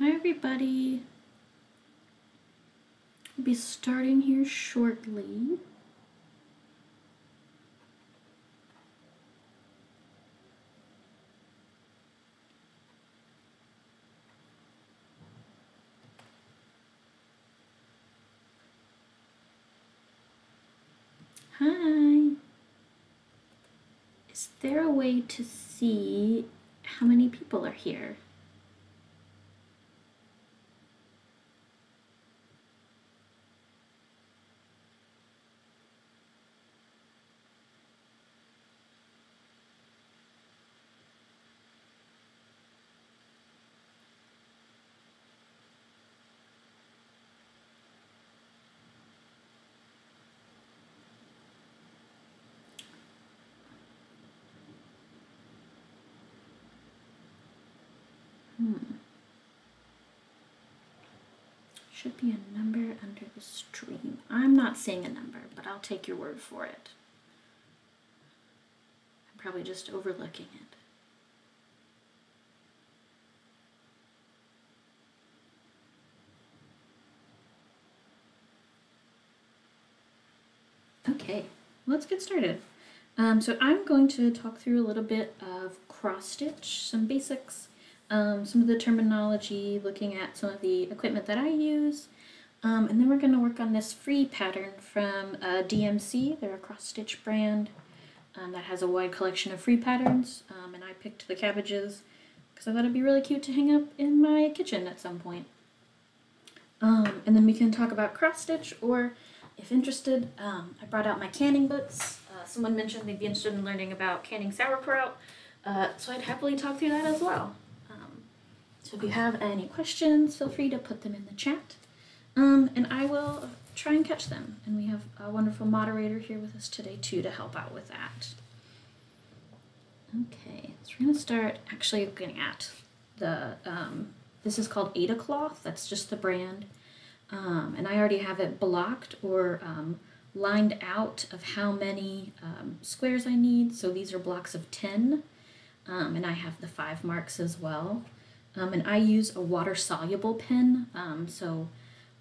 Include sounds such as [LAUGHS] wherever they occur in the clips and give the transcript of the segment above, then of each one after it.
Hi everybody. We'll be starting here shortly. Hi. Is there a way to see how many people are here? Should be a number under the stream. I'm not seeing a number, but I'll take your word for it. I'm probably just overlooking it. Okay, let's get started. Um, so I'm going to talk through a little bit of cross stitch, some basics, um, some of the terminology, looking at some of the equipment that I use, um, and then we're going to work on this free pattern from uh, DMC. They're a cross stitch brand um, that has a wide collection of free patterns, um, and I picked the cabbages because I thought it'd be really cute to hang up in my kitchen at some point. Um, and then we can talk about cross stitch, or if interested, um, I brought out my canning books. Uh, someone mentioned they'd be interested in learning about canning sauerkraut, uh, so I'd happily talk through that as well. So if you have any questions, feel free to put them in the chat, um, and I will try and catch them. And we have a wonderful moderator here with us today too to help out with that. Okay, so we're gonna start actually looking at the, um, this is called Aida Cloth, that's just the brand. Um, and I already have it blocked or um, lined out of how many um, squares I need. So these are blocks of 10, um, and I have the five marks as well. Um, and I use a water-soluble pen. Um, so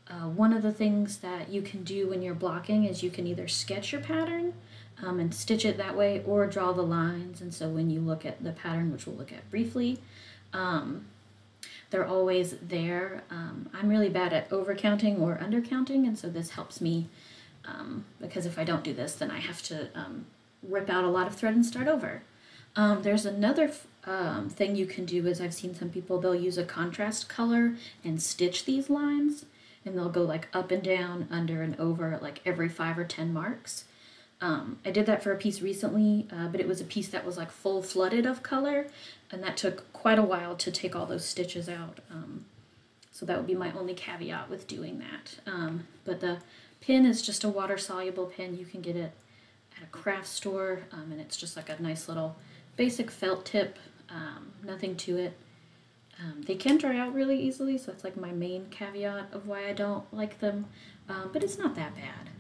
uh, one of the things that you can do when you're blocking is you can either sketch your pattern um, and stitch it that way or draw the lines. And so when you look at the pattern, which we'll look at briefly, they're always there. Um, I'm really bad at overcounting or undercounting, and so this helps me um, because if I don't do this, then I have to um, rip out a lot of thread and start over. Um, there's another um, thing you can do is I've seen some people, they'll use a contrast color and stitch these lines, and they'll go like up and down, under and over, like every five or 10 marks. Um, I did that for a piece recently, uh, but it was a piece that was like full flooded of color, and that took quite a while to take all those stitches out. Um, so that would be my only caveat with doing that. Um, but the pin is just a water soluble pin. You can get it at a craft store, um, and it's just like a nice little basic felt tip, um, nothing to it. Um, they can dry out really easily, so that's like my main caveat of why I don't like them, but it's not that bad.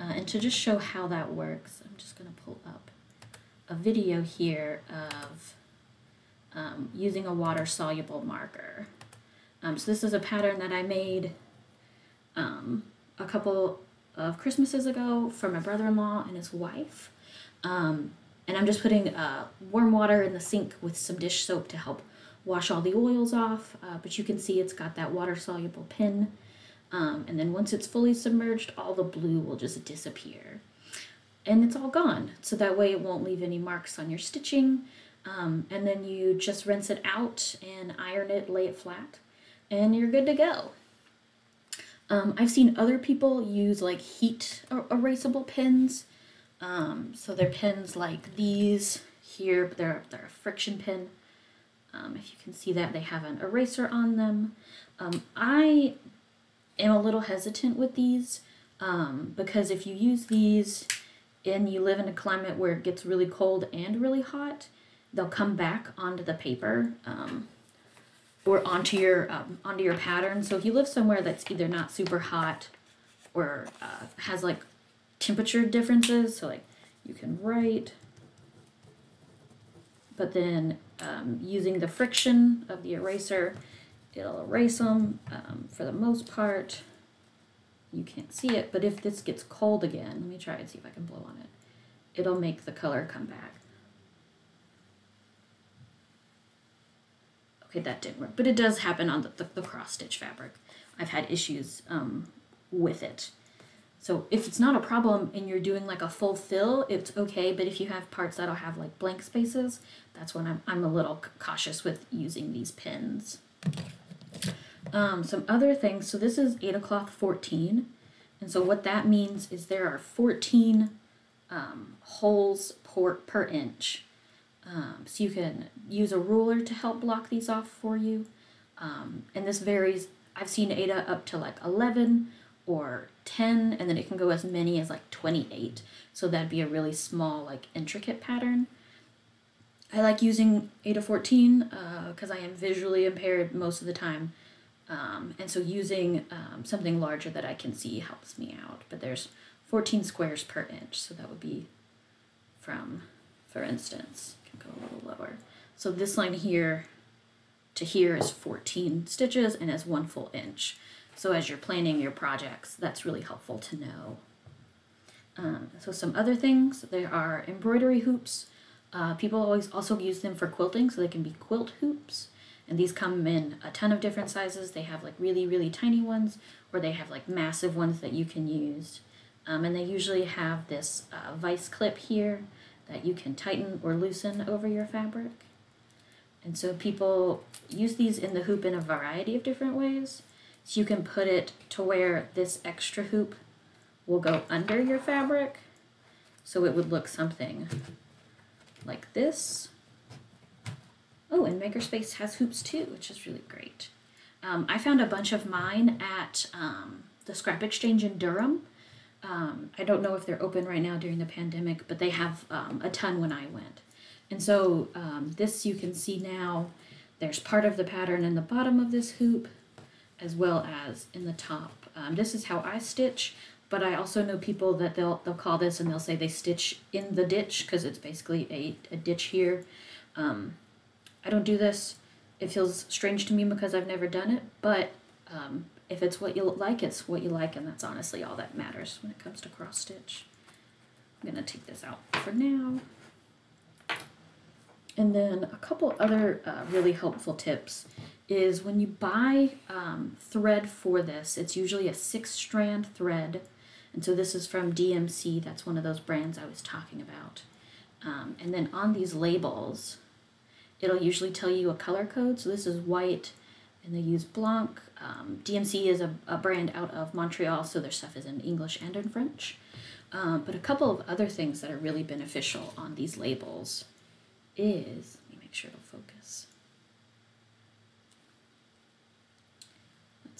Uh, and to just show how that works, I'm just going to pull up a video here of um, using a water-soluble marker. Um, so this is a pattern that I made um, a couple of Christmases ago for my brother-in-law and his wife. Um, and I'm just putting uh, warm water in the sink with some dish soap to help wash all the oils off. Uh, but you can see it's got that water-soluble pin. Um, and then once it's fully submerged, all the blue will just disappear. And it's all gone, so that way it won't leave any marks on your stitching. Um, and then you just rinse it out and iron it, lay it flat, and you're good to go. Um, I've seen other people use like heat er erasable pins. Um, so they're pins like these here, but they're, they're a friction pin. Um, if you can see that, they have an eraser on them. Um, I am a little hesitant with these um, because if you use these and you live in a climate where it gets really cold and really hot, they'll come back onto the paper um, or onto your um, onto your pattern. So if you live somewhere that's either not super hot or uh, has like temperature differences, so like you can write, but then um, using the friction of the eraser, it'll erase them um, for the most part. You can't see it, but if this gets cold again, let me try and see if I can blow on it. It'll make the color come back. Okay, that didn't work, but it does happen on the, the, the cross stitch fabric. I've had issues um, with it. So if it's not a problem and you're doing like a full fill, it's okay. But if you have parts that'll have like blank spaces, that's when I'm, I'm a little cautious with using these pins. Um, some other things, so this is Aida cloth 14. And so what that means is there are 14 um, holes per, per inch. Um, so you can use a ruler to help block these off for you. Um, and this varies. I've seen Aida up to like 11 or 10 and then it can go as many as like 28 so that'd be a really small like intricate pattern. I like using Aida 14 because uh, i am visually impaired most of the time. Um, and so using um, something larger that i can see helps me out. But there's 14 squares per inch so that would be from for instance can go a little lower. So this line here to here is 14 stitches and is one full inch so as you're planning your projects, that's really helpful to know. Um, so some other things, there are embroidery hoops. Uh, people always also use them for quilting, so they can be quilt hoops. And these come in a ton of different sizes. They have like really, really tiny ones, or they have like massive ones that you can use. Um, and they usually have this uh, vice clip here that you can tighten or loosen over your fabric. And so people use these in the hoop in a variety of different ways. So you can put it to where this extra hoop will go under your fabric. So it would look something like this. Oh, and Makerspace has hoops too, which is really great. Um, I found a bunch of mine at um, the Scrap Exchange in Durham. Um, I don't know if they're open right now during the pandemic, but they have um, a ton when I went. And so um, this you can see now, there's part of the pattern in the bottom of this hoop, as well as in the top. Um, this is how I stitch, but I also know people that they'll they'll call this and they'll say they stitch in the ditch because it's basically a, a ditch here. Um, I don't do this. It feels strange to me because I've never done it, but um, if it's what you like, it's what you like, and that's honestly all that matters when it comes to cross stitch. I'm gonna take this out for now. And then a couple other uh, really helpful tips is when you buy um, thread for this, it's usually a six strand thread. And so this is from DMC, that's one of those brands I was talking about. Um, and then on these labels, it'll usually tell you a color code. So this is white, and they use Blanc. Um, DMC is a, a brand out of Montreal, so their stuff is in English and in French. Um, but a couple of other things that are really beneficial on these labels is, let me make sure it'll focus.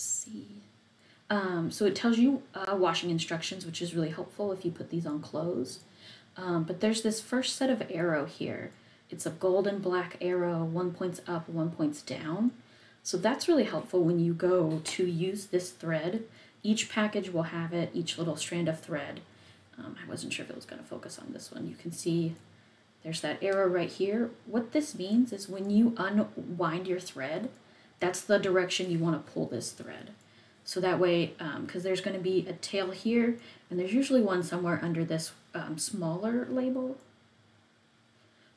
See. Um, so it tells you uh, washing instructions, which is really helpful if you put these on clothes. Um, but there's this first set of arrow here. It's a golden black arrow, one points up, one points down. So that's really helpful when you go to use this thread. Each package will have it, each little strand of thread. Um, I wasn't sure if it was going to focus on this one. You can see there's that arrow right here. What this means is when you unwind your thread, that's the direction you want to pull this thread. So that way, because um, there's going to be a tail here, and there's usually one somewhere under this um, smaller label.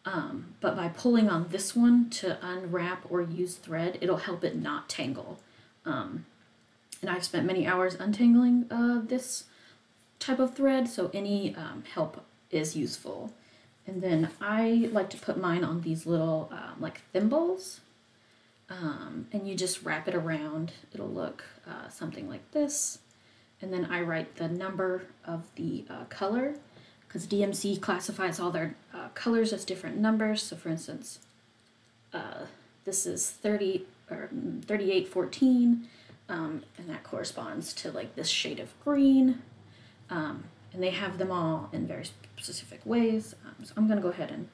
Um, but by pulling on this one to unwrap or use thread, it'll help it not tangle. Um, and I've spent many hours untangling uh, this type of thread, so any um, help is useful. And then I like to put mine on these little um, like thimbles. Um, and you just wrap it around. It'll look uh, something like this. And then I write the number of the uh, color because DMC classifies all their uh, colors as different numbers. So for instance, uh, this is 30 or 3814 um, and that corresponds to like this shade of green. Um, and they have them all in very specific ways. Um, so I'm going to go ahead and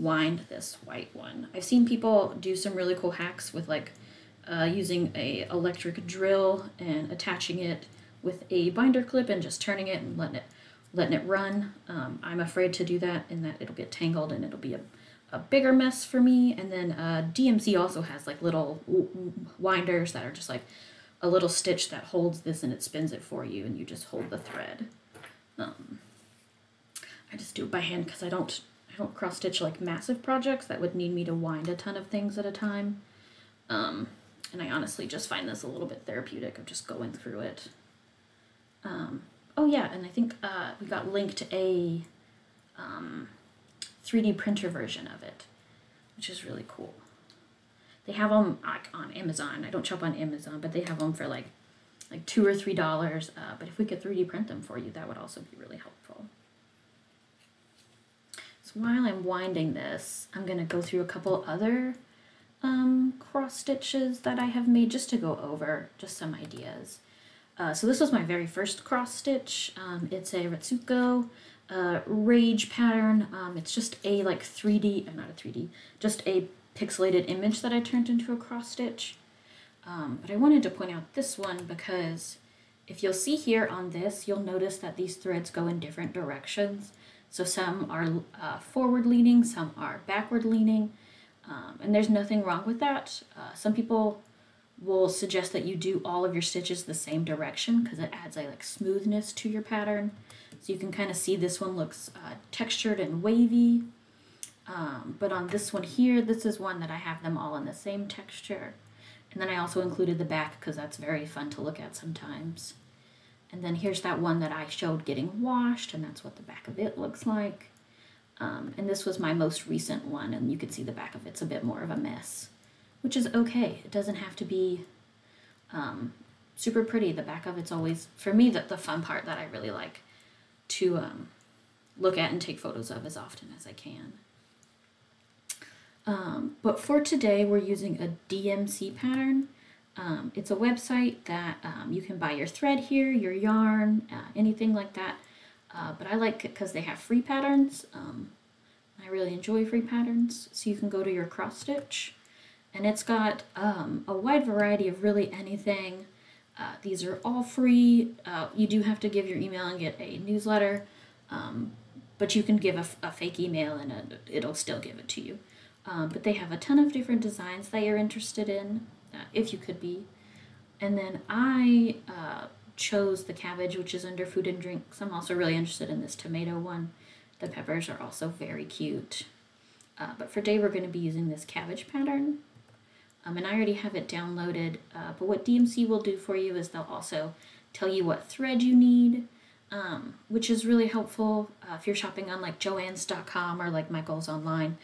wind this white one. I've seen people do some really cool hacks with like uh, using a electric drill and attaching it with a binder clip and just turning it and letting it letting it run. Um, I'm afraid to do that in that it'll get tangled and it'll be a, a bigger mess for me. And then uh, DMC also has like little winders that are just like a little stitch that holds this and it spins it for you and you just hold the thread. Um, I just do it by hand because I don't I don't cross stitch like massive projects that would need me to wind a ton of things at a time. Um, and I honestly just find this a little bit therapeutic of just going through it. Um, oh yeah, and I think uh, we got linked a um, 3D printer version of it, which is really cool. They have them like on Amazon. I don't shop on Amazon, but they have them for like like two or three dollars. Uh, but if we could 3D print them for you, that would also be really helpful. So while I'm winding this, I'm gonna go through a couple other um, cross stitches that I have made just to go over just some ideas. Uh, so this was my very first cross stitch. Um, it's a Retsuko uh, Rage pattern. Um, it's just a like 3D, I'm uh, not a 3D, just a pixelated image that I turned into a cross stitch. Um, but I wanted to point out this one because if you'll see here on this, you'll notice that these threads go in different directions. So some are uh, forward leaning, some are backward leaning, um, and there's nothing wrong with that. Uh, some people will suggest that you do all of your stitches the same direction because it adds a like smoothness to your pattern. So you can kind of see this one looks uh, textured and wavy. Um, but on this one here, this is one that I have them all in the same texture. And then I also included the back because that's very fun to look at sometimes. And then here's that one that I showed getting washed, and that's what the back of it looks like. Um, and this was my most recent one, and you can see the back of it's a bit more of a mess, which is okay. It doesn't have to be um, super pretty. The back of it's always, for me, the, the fun part that I really like to um, look at and take photos of as often as I can. Um, but for today, we're using a DMC pattern. Um, it's a website that um, you can buy your thread here, your yarn, uh, anything like that. Uh, but I like it because they have free patterns. Um, I really enjoy free patterns. So you can go to your cross stitch and it's got um, a wide variety of really anything. Uh, these are all free. Uh, you do have to give your email and get a newsletter, um, but you can give a, a fake email and a, it'll still give it to you. Um, but they have a ton of different designs that you're interested in, if you could be. And then I uh, chose the cabbage, which is under food and drinks. I'm also really interested in this tomato one. The peppers are also very cute. Uh, but for today, we're going to be using this cabbage pattern. Um, and I already have it downloaded. Uh, but what DMC will do for you is they'll also tell you what thread you need, um, which is really helpful uh, if you're shopping on like Joann's.com or like Michael's online.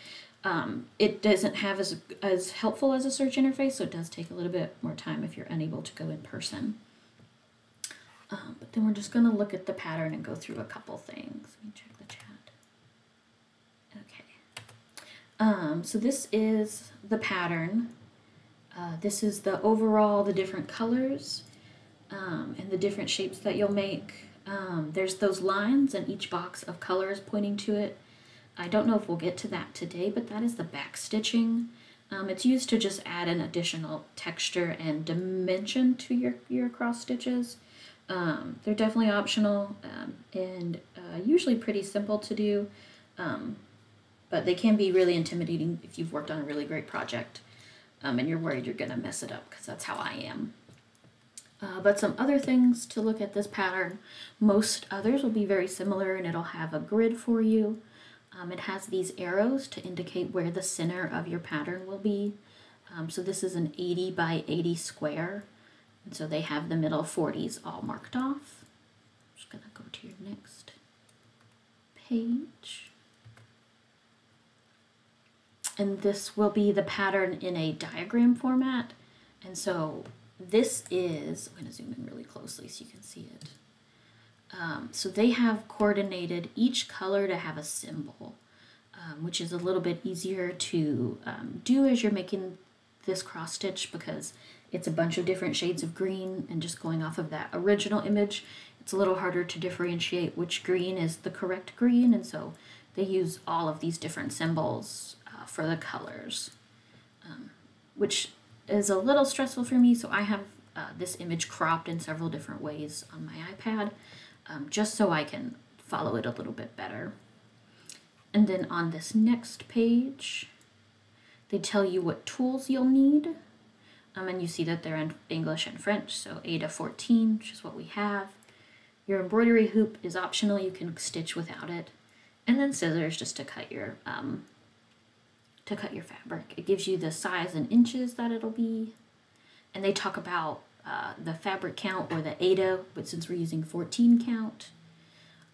Um, it doesn't have as, as helpful as a search interface, so it does take a little bit more time if you're unable to go in person. Um, but then we're just going to look at the pattern and go through a couple things. Let me check the chat. Okay. Um, so this is the pattern. Uh, this is the overall, the different colors um, and the different shapes that you'll make. Um, there's those lines and each box of colors pointing to it. I don't know if we'll get to that today, but that is the back stitching. Um, it's used to just add an additional texture and dimension to your, your cross stitches. Um, they're definitely optional um, and uh, usually pretty simple to do, um, but they can be really intimidating if you've worked on a really great project um, and you're worried you're going to mess it up because that's how I am. Uh, but some other things to look at this pattern, most others will be very similar and it'll have a grid for you. Um, it has these arrows to indicate where the center of your pattern will be. Um, so this is an 80 by 80 square. And so they have the middle 40s all marked off. I'm just going to go to your next page. And this will be the pattern in a diagram format. And so this is, I'm going to zoom in really closely so you can see it. Um, so they have coordinated each color to have a symbol, um, which is a little bit easier to um, do as you're making this cross stitch because it's a bunch of different shades of green and just going off of that original image, it's a little harder to differentiate which green is the correct green and so they use all of these different symbols uh, for the colors, um, which is a little stressful for me so I have uh, this image cropped in several different ways on my iPad um, just so I can follow it a little bit better. And then on this next page, they tell you what tools you'll need. Um, and you see that they're in English and French, so Aida 14, which is what we have. Your embroidery hoop is optional, you can stitch without it. And then scissors just to cut your um, to cut your fabric. It gives you the size in inches that it'll be. And they talk about uh, the fabric count or the Aida, but since we're using 14 count,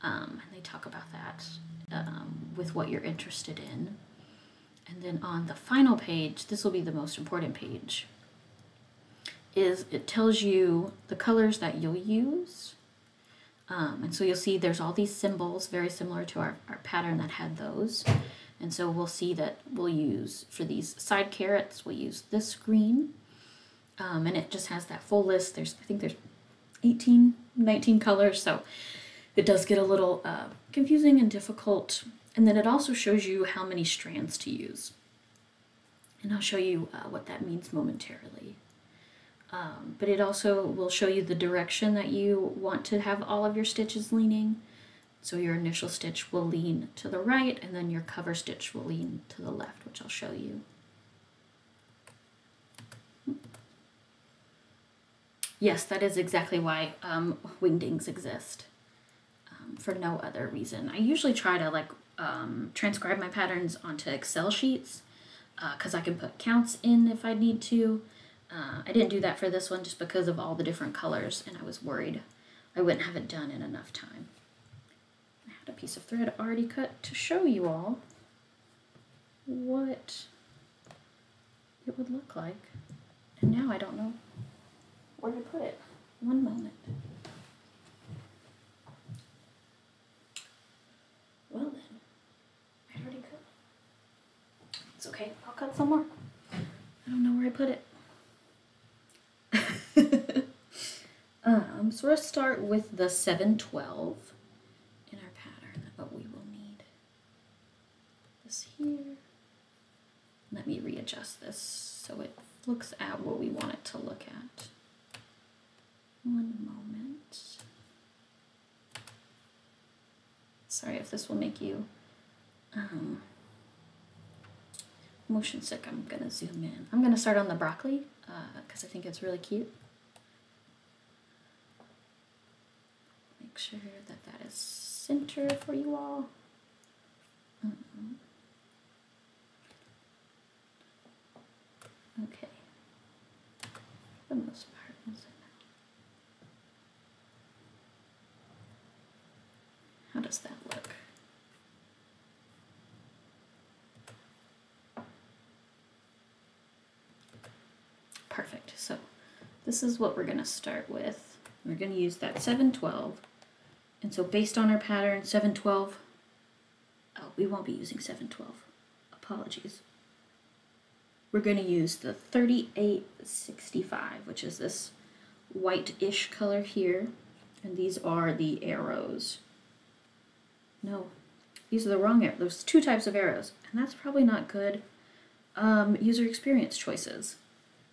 um, and they talk about that um, with what you're interested in. And then on the final page, this will be the most important page, is it tells you the colors that you'll use. Um, and so you'll see there's all these symbols very similar to our, our pattern that had those. And so we'll see that we'll use, for these side carrots, we'll use this green. Um, and it just has that full list. There's, I think there's 18, 19 colors. So it does get a little uh, confusing and difficult. And then it also shows you how many strands to use. And I'll show you uh, what that means momentarily. Um, but it also will show you the direction that you want to have all of your stitches leaning. So your initial stitch will lean to the right and then your cover stitch will lean to the left, which I'll show you. Yes, that is exactly why um, wingdings exist um, for no other reason. I usually try to like um, transcribe my patterns onto Excel sheets because uh, I can put counts in if I need to. Uh, I didn't do that for this one just because of all the different colors and I was worried I wouldn't have it done in enough time. I had a piece of thread already cut to show you all what it would look like. And now I don't know where to put it. One moment. Well then, I already cut. It's okay, I'll cut some more. I don't know where I put it. [LAUGHS] um, so let's start with the 712 in our pattern, what we will need. This here. Let me readjust this so it looks at what we want it to look at. One moment. Sorry if this will make you um, motion sick. I'm gonna zoom in. I'm gonna start on the broccoli because uh, I think it's really cute. Make sure that that is center for you all. Mm -hmm. Okay. For the most part, How that look? Perfect. So this is what we're going to start with. We're going to use that 712. And so based on our pattern, 712, oh, we won't be using 712. Apologies. We're going to use the 3865, which is this white-ish color here. And these are the arrows. No, these are the wrong arrows. There's two types of arrows, and that's probably not good um, user experience choices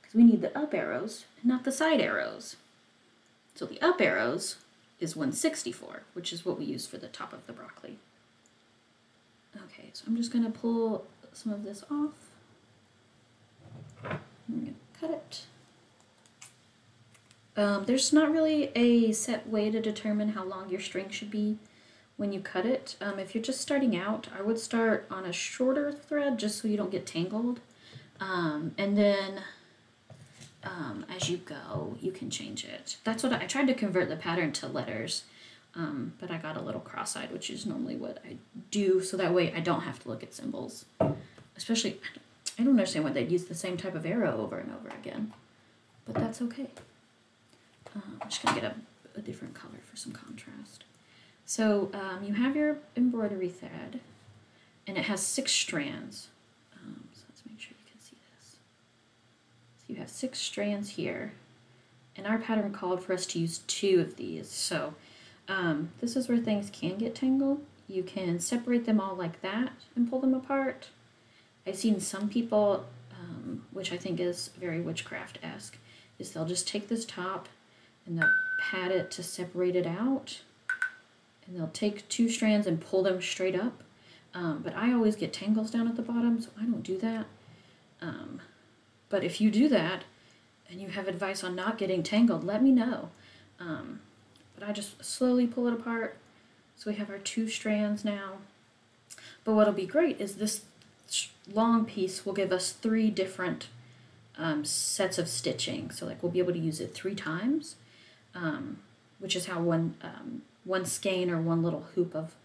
because we need the up arrows and not the side arrows. So the up arrows is 164, which is what we use for the top of the broccoli. Okay, so I'm just going to pull some of this off. I'm to cut it. Um, there's not really a set way to determine how long your string should be when you cut it. Um, if you're just starting out, I would start on a shorter thread just so you don't get tangled. Um, and then um, as you go, you can change it. That's what I, I tried to convert the pattern to letters, um, but I got a little cross-eyed, which is normally what I do, so that way I don't have to look at symbols. Especially, I don't understand why they'd use the same type of arrow over and over again, but that's okay. Um, I'm just gonna get a, a different color for some contrast. So um, you have your embroidery thread, and it has six strands. Um, so let's make sure you can see this. So you have six strands here, and our pattern called for us to use two of these. So um, this is where things can get tangled. You can separate them all like that and pull them apart. I've seen some people, um, which I think is very witchcraft-esque, is they'll just take this top and they'll pat it to separate it out and they'll take two strands and pull them straight up. Um, but I always get tangles down at the bottom, so I don't do that. Um, but if you do that and you have advice on not getting tangled, let me know. Um, but I just slowly pull it apart. So we have our two strands now. But what'll be great is this long piece will give us three different um, sets of stitching. So like we'll be able to use it three times, um, which is how one um, one skein or one little hoop of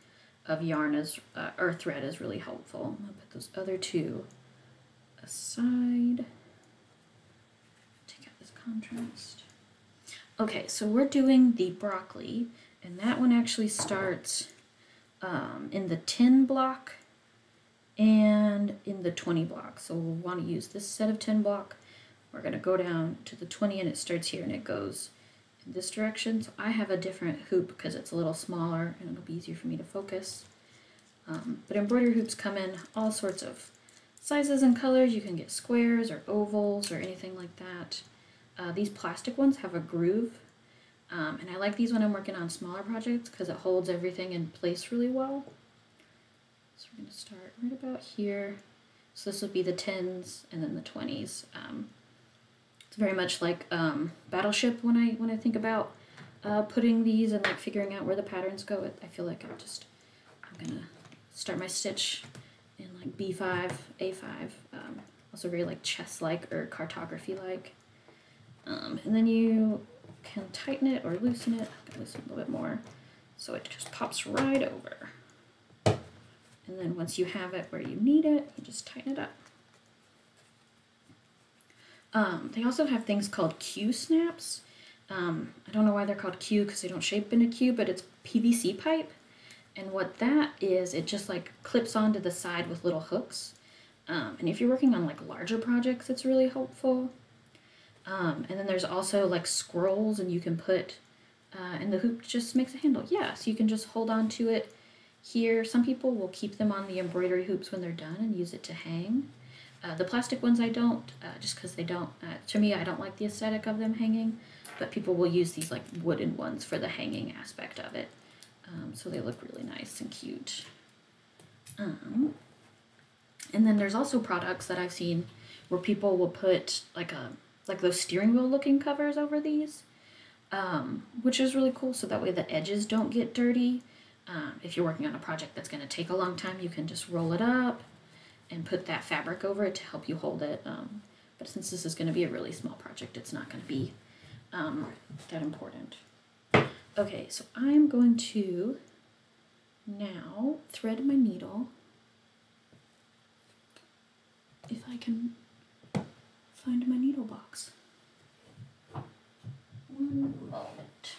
of yarn is uh, or thread is really helpful. Gonna put those other two aside. Take out this contrast. Okay, so we're doing the broccoli, and that one actually starts um, in the 10 block and in the 20 block. So we'll want to use this set of 10 block. We're going to go down to the 20 and it starts here and it goes this direction. So I have a different hoop because it's a little smaller and it'll be easier for me to focus. Um, but embroidery hoops come in all sorts of sizes and colors. You can get squares or ovals or anything like that. Uh, these plastic ones have a groove. Um, and I like these when I'm working on smaller projects because it holds everything in place really well. So we're going to start right about here. So this would be the 10s and then the 20s. Um, it's very much like um, Battleship when I when I think about uh, putting these and like figuring out where the patterns go. I feel like I'm just I'm gonna start my stitch in like B5, A5. Um, also very like chess-like or cartography-like. Um, and then you can tighten it or loosen it. loosen it a little bit more so it just pops right over. And then once you have it where you need it, you just tighten it up. Um, they also have things called Q snaps. Um, I don't know why they're called Q because they don't shape in a Q, but it's PVC pipe. And what that is, it just like clips onto the side with little hooks. Um, and if you're working on like larger projects, it's really helpful. Um, and then there's also like scrolls and you can put, uh, and the hoop just makes a handle. Yeah, so you can just hold on to it here. Some people will keep them on the embroidery hoops when they're done and use it to hang. Uh, the plastic ones I don't, uh, just because they don't, uh, to me I don't like the aesthetic of them hanging, but people will use these like wooden ones for the hanging aspect of it. Um, so they look really nice and cute. Um, and then there's also products that I've seen where people will put like a like those steering wheel looking covers over these, um, which is really cool. So that way the edges don't get dirty. Um, if you're working on a project that's going to take a long time, you can just roll it up and put that fabric over it to help you hold it. Um, but since this is going to be a really small project, it's not going to be um, that important. Okay, so I'm going to now thread my needle. If I can find my needle box. One. Right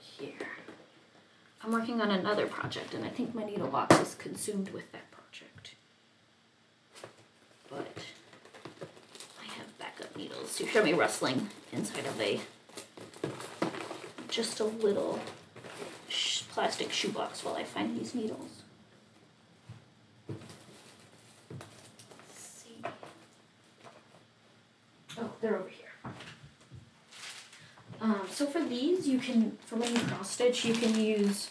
here. I'm working on another project and I think my needle box is consumed with that project. But I have backup needles to hear me rustling inside of a just a little sh plastic shoebox while I find these needles. see. Oh, they're over here. Um, so for these, you can, for when you cross stitch, you can use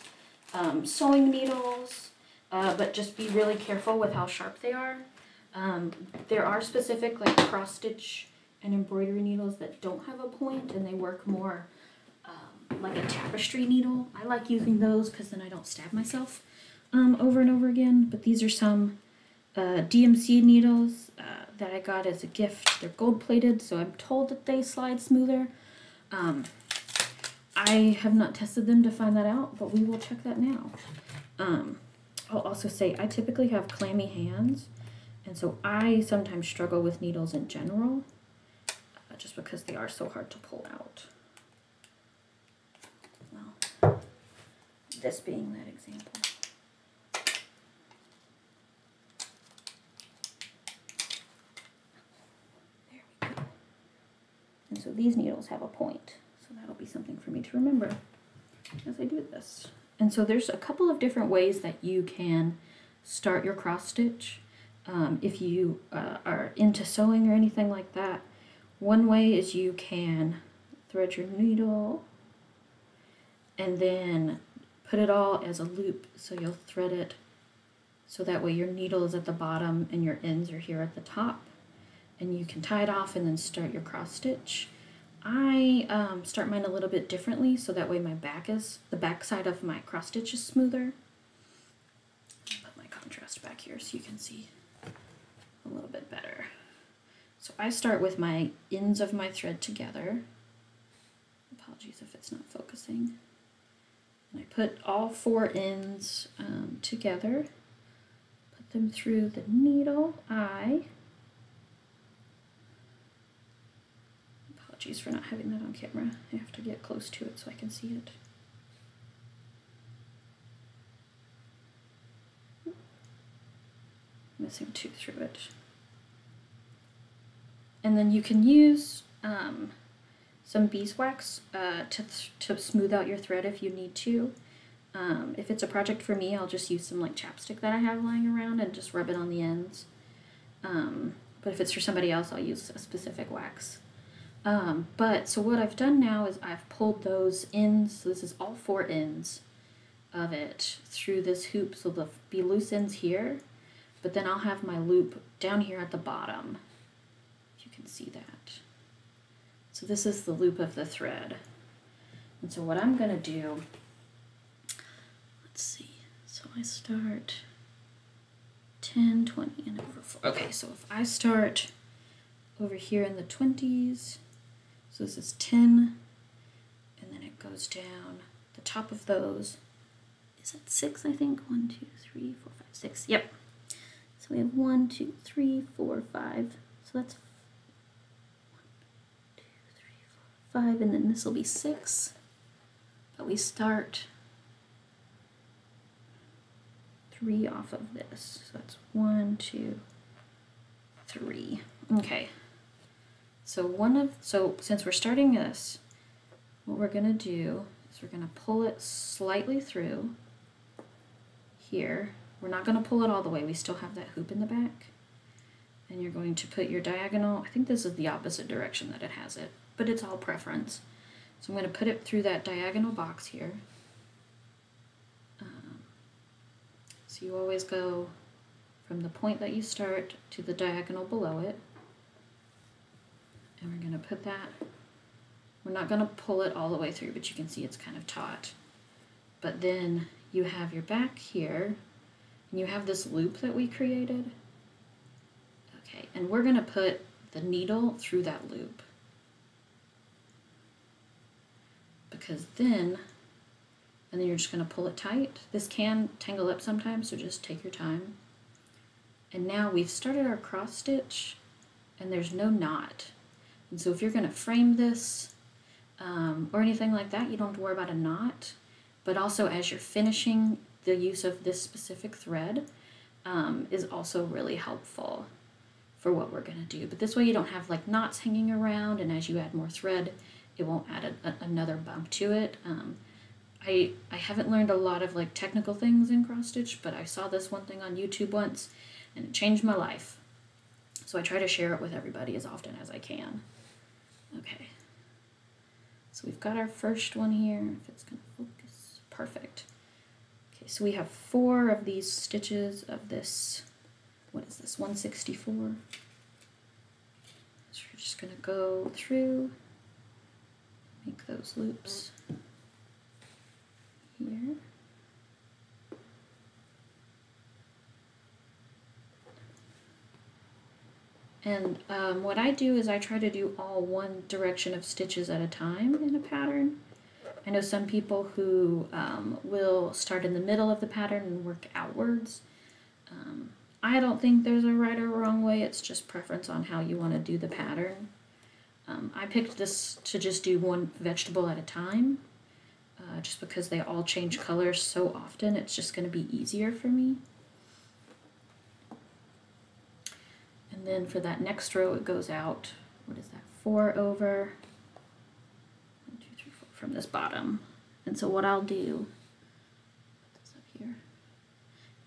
um, sewing needles, uh, but just be really careful with how sharp they are. Um, there are specific like cross stitch and embroidery needles that don't have a point and they work more like a tapestry needle. I like using those because then I don't stab myself um, over and over again. But these are some uh, DMC needles uh, that I got as a gift. They're gold plated, so I'm told that they slide smoother. Um, I have not tested them to find that out, but we will check that now. Um, I'll also say I typically have clammy hands, and so I sometimes struggle with needles in general, uh, just because they are so hard to pull out. Well, this being that example. There we go. And so these needles have a point, so that'll be something for me to remember as I do this. And so there's a couple of different ways that you can start your cross stitch. Um, if you uh, are into sewing or anything like that, one way is you can thread your needle and then put it all as a loop so you'll thread it so that way your needle is at the bottom and your ends are here at the top and you can tie it off and then start your cross stitch. I um, start mine a little bit differently so that way my back is, the back side of my cross stitch is smoother. Put my contrast back here so you can see a little bit better. So I start with my ends of my thread together. Apologies if it's not focusing. And I put all four ends um, together, put them through the needle eye. For not having that on camera. I have to get close to it so I can see it. Missing two through it. And then you can use um, some beeswax uh, to, to smooth out your thread if you need to. Um, if it's a project for me, I'll just use some like chapstick that I have lying around and just rub it on the ends. Um, but if it's for somebody else, I'll use a specific wax. Um, but so what I've done now is I've pulled those ends, so this is all four ends of it through this hoop. So there'll be loose ends here, but then I'll have my loop down here at the bottom. If you can see that. So this is the loop of the thread. And so what I'm gonna do, let's see, so I start 10, 20, and over four. Okay, so if I start over here in the 20s, so this is 10, and then it goes down. The top of those is at six, I think. One, two, three, four, five, six. Yep. So we have one, two, three, four, five. So that's five, and then this will be six. But we start three off of this. So that's one, two, three. Okay. So one of, so since we're starting this, what we're gonna do is we're gonna pull it slightly through here. We're not gonna pull it all the way. We still have that hoop in the back. And you're going to put your diagonal, I think this is the opposite direction that it has it but it's all preference. So I'm going to put it through that diagonal box here. Um, so you always go from the point that you start to the diagonal below it. And we're going to put that, we're not going to pull it all the way through, but you can see it's kind of taut. But then you have your back here, and you have this loop that we created. Okay, and we're going to put the needle through that loop. because then, and then you're just going to pull it tight. This can tangle up sometimes, so just take your time. And now we've started our cross stitch and there's no knot. And so if you're going to frame this um, or anything like that, you don't have to worry about a knot. But also as you're finishing, the use of this specific thread um, is also really helpful for what we're going to do. But this way you don't have like knots hanging around and as you add more thread, it won't add a, a, another bump to it. Um, I, I haven't learned a lot of like technical things in cross stitch, but I saw this one thing on YouTube once and it changed my life. So I try to share it with everybody as often as I can. Okay. So we've got our first one here, if it's gonna focus, perfect. Okay, so we have four of these stitches of this, what is this, 164? So we're just gonna go through make those loops here. And um, what I do is I try to do all one direction of stitches at a time in a pattern. I know some people who um, will start in the middle of the pattern and work outwards. Um, I don't think there's a right or wrong way, it's just preference on how you want to do the pattern. Um, I picked this to just do one vegetable at a time, uh, just because they all change colors so often, it's just going to be easier for me. And then for that next row, it goes out, what is that, four over, one, two, three, four, from this bottom. And so what I'll do, put this up here,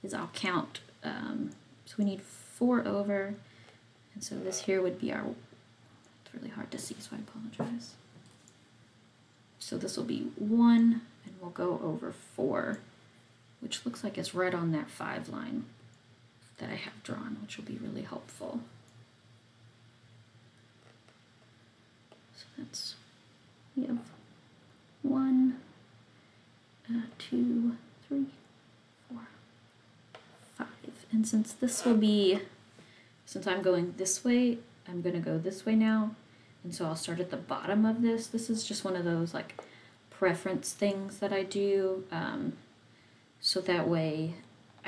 is I'll count, um, so we need four over, and so this here would be our it's really hard to see, so I apologize. So this will be one and we'll go over four, which looks like it's right on that five line that I have drawn, which will be really helpful. So that's, we have one, uh, two, three, four, five. And since this will be, since I'm going this way, I'm gonna go this way now. And so I'll start at the bottom of this. This is just one of those like preference things that I do. Um, so that way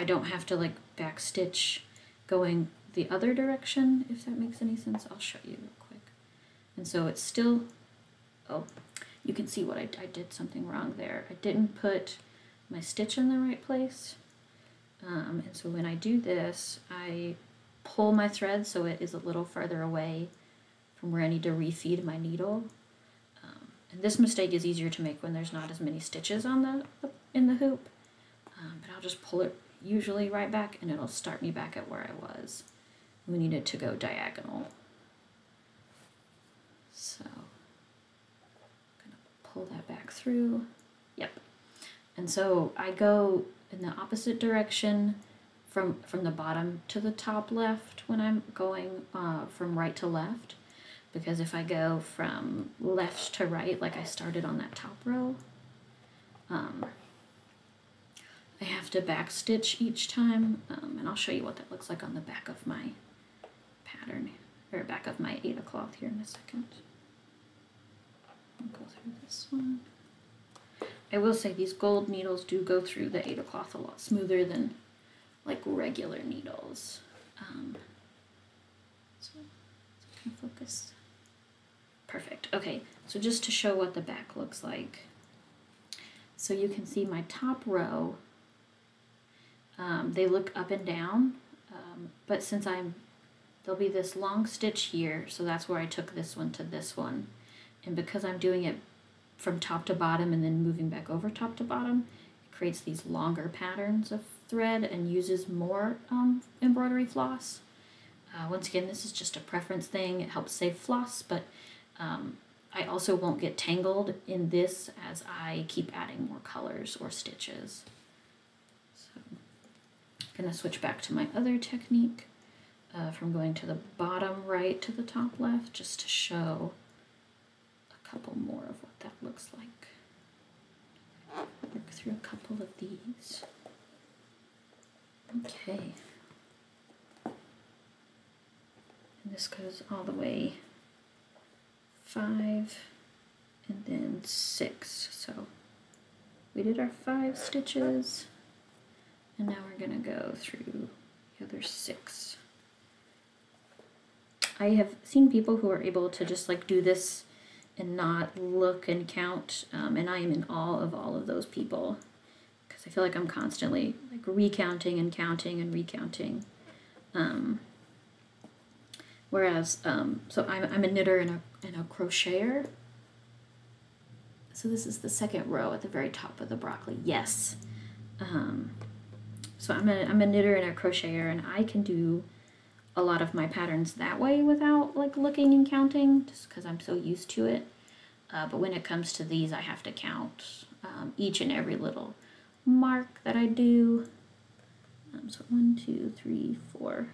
I don't have to like backstitch going the other direction, if that makes any sense. I'll show you real quick. And so it's still, oh, you can see what I, I did something wrong there. I didn't put my stitch in the right place. Um, and so when I do this, I pull my thread so it is a little farther away from where I need to refeed my needle. Um, and this mistake is easier to make when there's not as many stitches on the in the hoop. Um, but I'll just pull it usually right back and it'll start me back at where I was. We need it to go diagonal. So, I'm gonna pull that back through. Yep. And so I go in the opposite direction from, from the bottom to the top left when I'm going uh, from right to left. Because if I go from left to right, like I started on that top row, um, I have to back stitch each time, um, and I'll show you what that looks like on the back of my pattern, or back of my Aida cloth here in a second. I'll go through this one. I will say these gold needles do go through the Aida cloth a lot smoother than like regular needles. Um, so, so can focus. Perfect. Okay, so just to show what the back looks like. So you can see my top row um, they look up and down, um, but since I'm, there'll be this long stitch here, so that's where I took this one to this one. And because I'm doing it from top to bottom and then moving back over top to bottom, it creates these longer patterns of thread and uses more um, embroidery floss. Uh, once again, this is just a preference thing. It helps save floss, but um, I also won't get tangled in this as I keep adding more colors or stitches to switch back to my other technique uh, from going to the bottom right to the top left just to show a couple more of what that looks like. Work through a couple of these. Okay. And this goes all the way five and then six. So we did our five stitches. And now we're going to go through the other six. I have seen people who are able to just like do this and not look and count, um, and I am in awe of all of those people because I feel like I'm constantly like recounting and counting and recounting. Um, whereas, um, so I'm, I'm a knitter and a, and a crocheter. So this is the second row at the very top of the broccoli. Yes. Um, so I'm a, I'm a knitter and a crocheter and I can do a lot of my patterns that way without like looking and counting just because I'm so used to it. Uh, but when it comes to these, I have to count um, each and every little mark that I do. Um, so one, two, three, four.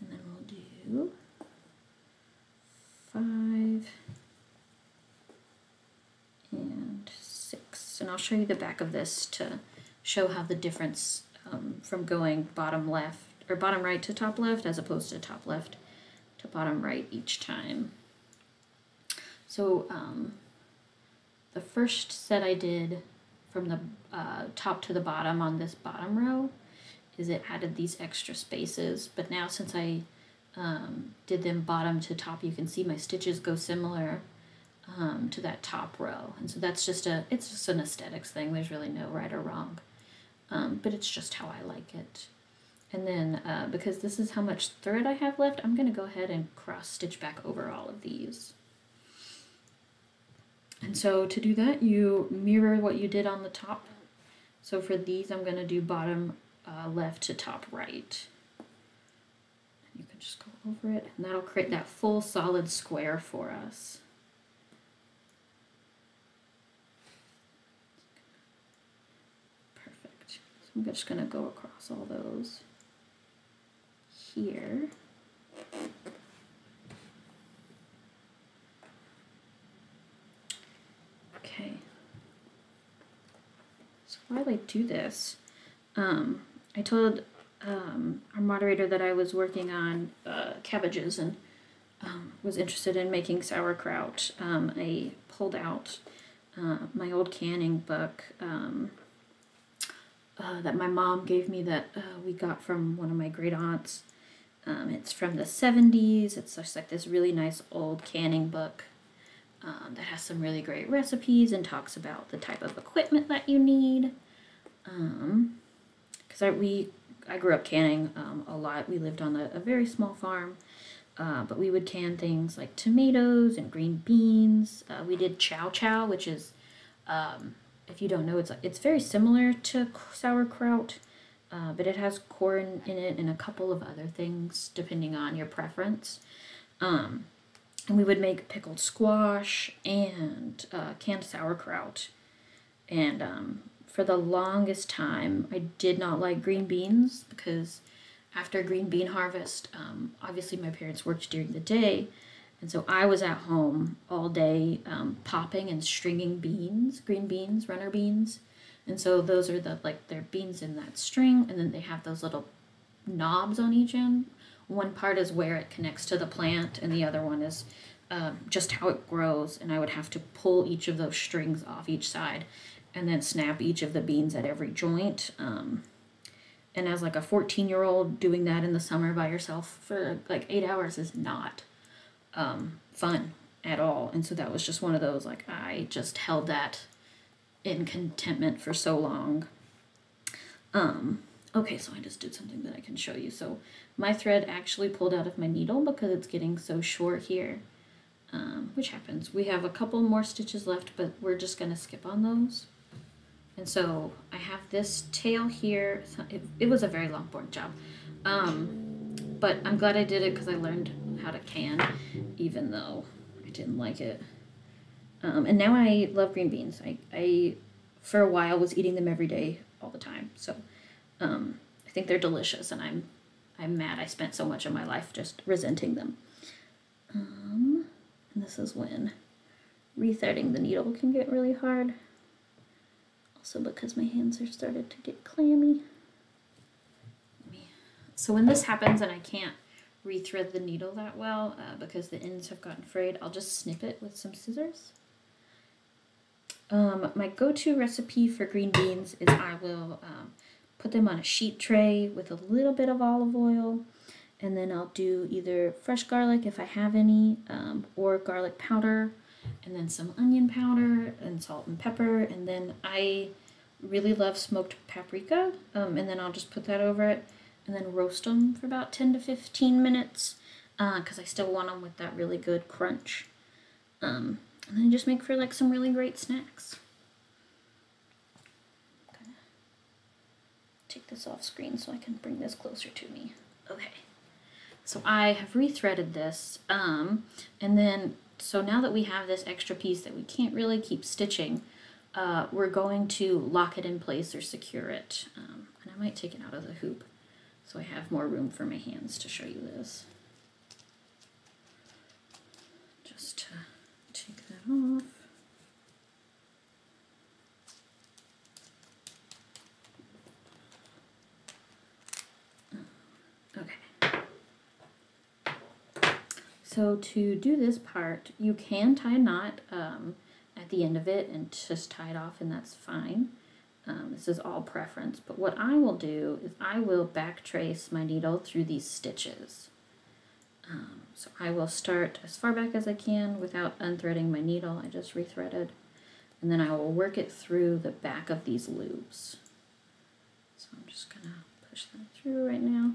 And then we'll do five and six. And I'll show you the back of this to show how the difference um, from going bottom left or bottom right to top left as opposed to top left to bottom right each time. So um, the first set I did from the uh, top to the bottom on this bottom row is it added these extra spaces but now since I um, did them bottom to top you can see my stitches go similar um, to that top row. And so that's just a it's just an aesthetics thing. There's really no right or wrong um, but it's just how I like it. And then uh, because this is how much thread I have left, I'm going to go ahead and cross stitch back over all of these. And so to do that, you mirror what you did on the top. So for these, I'm going to do bottom uh, left to top right. And you can just go over it, and that'll create that full solid square for us. I'm just gonna go across all those here. Okay. So while I do this, um, I told um, our moderator that I was working on uh, cabbages and um, was interested in making sauerkraut. Um, I pulled out uh, my old canning book um, uh, that my mom gave me that uh, we got from one of my great aunts. Um, it's from the 70s. It's just like this really nice old canning book um, that has some really great recipes and talks about the type of equipment that you need. Because I we I grew up canning um, a lot. We lived on a, a very small farm, uh, but we would can things like tomatoes and green beans. Uh, we did chow chow, which is, um, if you don't know, it's it's very similar to sauerkraut, uh, but it has corn in it and a couple of other things depending on your preference. Um, and we would make pickled squash and uh, canned sauerkraut. And um, for the longest time, I did not like green beans because after green bean harvest, um, obviously my parents worked during the day. And so I was at home all day um, popping and stringing beans, green beans, runner beans. And so those are the, like, they're beans in that string, and then they have those little knobs on each end one part is where it connects to the plant, and the other one is um, just how it grows. And I would have to pull each of those strings off each side and then snap each of the beans at every joint. Um, and as like a 14 year old, doing that in the summer by yourself for like eight hours is not um, fun at all. And so that was just one of those, like, I just held that in contentment for so long. Um, okay, so I just did something that I can show you. So my thread actually pulled out of my needle because it's getting so short here, um, which happens. We have a couple more stitches left, but we're just going to skip on those. And so I have this tail here. It, it was a very long board job. Um, but I'm glad I did it because I learned how to can, even though I didn't like it. Um, and now I love green beans. I, I, for a while, was eating them every day, all the time. So um, I think they're delicious, and I'm I'm mad I spent so much of my life just resenting them. Um, and this is when rethreading the needle can get really hard. Also because my hands are started to get clammy. So when this happens and I can't rethread the needle that well uh, because the ends have gotten frayed, I'll just snip it with some scissors. Um, my go-to recipe for green beans is I will um, put them on a sheet tray with a little bit of olive oil and then I'll do either fresh garlic if I have any um, or garlic powder and then some onion powder and salt and pepper and then I really love smoked paprika um, and then I'll just put that over it and then roast them for about 10 to 15 minutes because uh, I still want them with that really good crunch um, and then just make for like some really great snacks. take this off screen so I can bring this closer to me. Okay. So I have rethreaded this, um, and then, so now that we have this extra piece that we can't really keep stitching, uh, we're going to lock it in place or secure it. Um, and I might take it out of the hoop so I have more room for my hands to show you this. Just to take that off. Okay. So to do this part, you can tie a knot um, at the end of it and just tie it off and that's fine. Um, this is all preference, but what I will do is I will back trace my needle through these stitches. Um, so I will start as far back as I can without unthreading my needle. I just rethreaded. And then I will work it through the back of these loops. So I'm just going to push that through right now.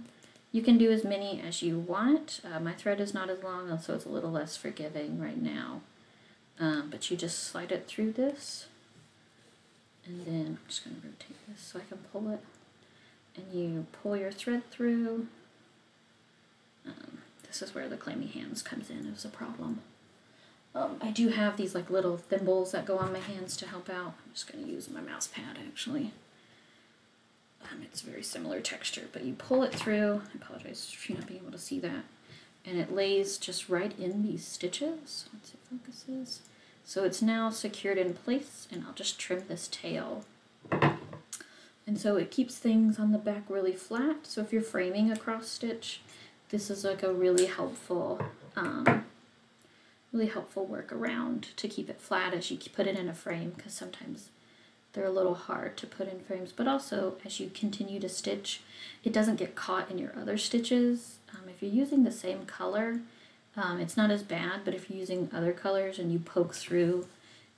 You can do as many as you want. Uh, my thread is not as long, so it's a little less forgiving right now. Um, but you just slide it through this. And then I'm just going to rotate this so I can pull it. And you pull your thread through. Um, this is where the clammy hands comes in as a problem. Um, I do have these like little thimbles that go on my hands to help out. I'm just going to use my mouse pad actually. Um, it's a very similar texture, but you pull it through. I apologize for not being able to see that. And it lays just right in these stitches. Once it focuses. So it's now secured in place and I'll just trim this tail. And so it keeps things on the back really flat. So if you're framing a cross stitch, this is like a really helpful, um, really helpful workaround to keep it flat as you put it in a frame because sometimes they're a little hard to put in frames. But also as you continue to stitch, it doesn't get caught in your other stitches. Um, if you're using the same color, um, it's not as bad, but if you're using other colors and you poke through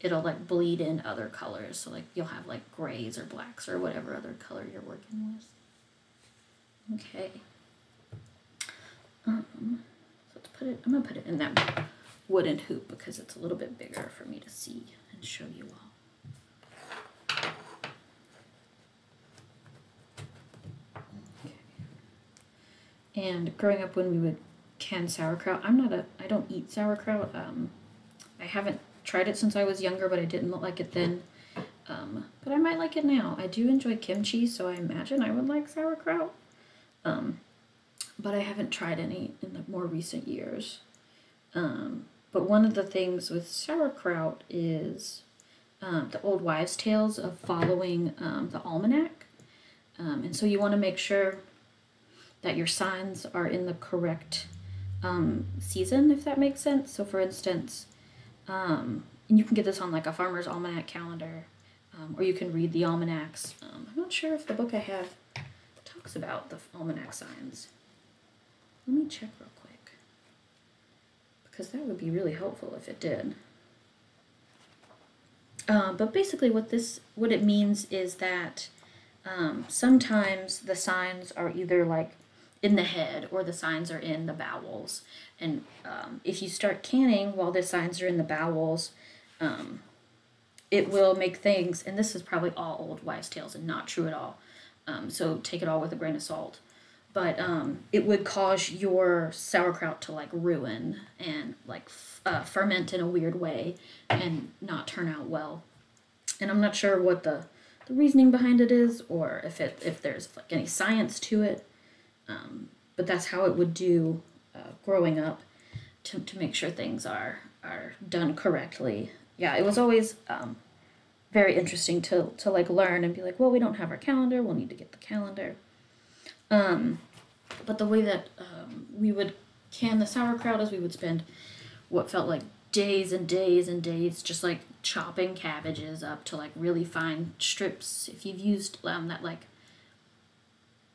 it'll like bleed in other colors. So like you'll have like grays or blacks or whatever other color you're working with. Okay. Um, so let's put it, I'm gonna put it in that wooden hoop because it's a little bit bigger for me to see and show you all. Okay. And growing up when we would can sauerkraut, I'm not a, I don't eat sauerkraut. Um, I haven't tried it since I was younger, but I didn't like it then. Um, but I might like it now. I do enjoy kimchi, so I imagine I would like sauerkraut. Um, but I haven't tried any in the more recent years. Um, but one of the things with sauerkraut is um, the old wives' tales of following um, the almanac. Um, and so you want to make sure that your signs are in the correct um, season, if that makes sense. So, for instance, um, and you can get this on like a farmer's almanac calendar, um, or you can read the almanacs. Um, I'm not sure if the book I have talks about the almanac signs. Let me check real quick. Because that would be really helpful if it did. Uh, but basically what this, what it means is that um, sometimes the signs are either like in the head or the signs are in the bowels. And um, if you start canning while the signs are in the bowels, um, it will make things, and this is probably all old wives' tales and not true at all. Um, so take it all with a grain of salt. But um, it would cause your sauerkraut to like ruin and like uh, ferment in a weird way and not turn out well. And I'm not sure what the, the reasoning behind it is or if it if there's like any science to it. Um, but that's how it would do uh, growing up to, to make sure things are are done correctly. Yeah, it was always um, very interesting to to like learn and be like, well, we don't have our calendar. We'll need to get the calendar. Um, but the way that um, we would can the sauerkraut is we would spend what felt like days and days and days just like chopping cabbages up to like really fine strips. If you've used um, that like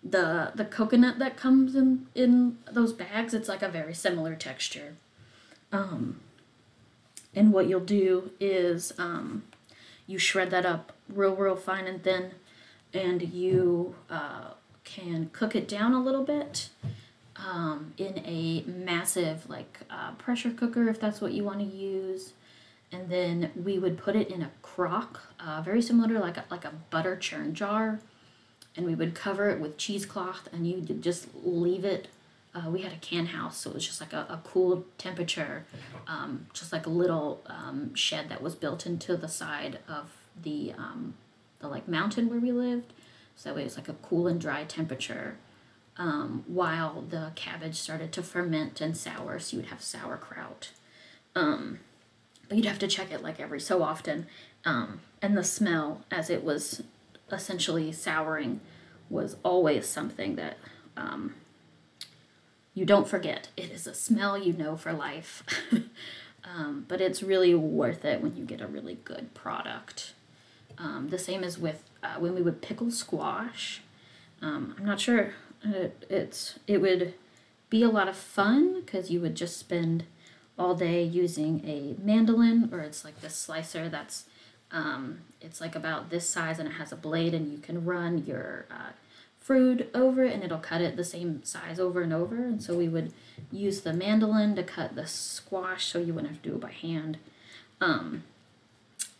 the the coconut that comes in in those bags it's like a very similar texture. Um and what you'll do is um you shred that up real real fine and thin and you uh, can cook it down a little bit um, in a massive like uh, pressure cooker if that's what you want to use. And then we would put it in a crock uh, very similar to like a, like a butter churn jar and we would cover it with cheesecloth and you would just leave it uh, we had a can house so it was just like a, a cool temperature um, just like a little um, shed that was built into the side of the um, the like mountain where we lived. So way it's like a cool and dry temperature. Um, while the cabbage started to ferment and sour so you would have sauerkraut. Um, but you'd have to check it like every so often. Um, and the smell as it was essentially souring was always something that um, you don't forget. It is a smell you know for life. [LAUGHS] um, but it's really worth it when you get a really good product. Um, the same as with uh, when we would pickle squash. Um, I'm not sure. It, it's it would be a lot of fun because you would just spend all day using a mandolin or it's like this slicer that's um, it's like about this size and it has a blade and you can run your uh, fruit over it and it'll cut it the same size over and over. And so we would use the mandolin to cut the squash so you wouldn't have to do it by hand. Um,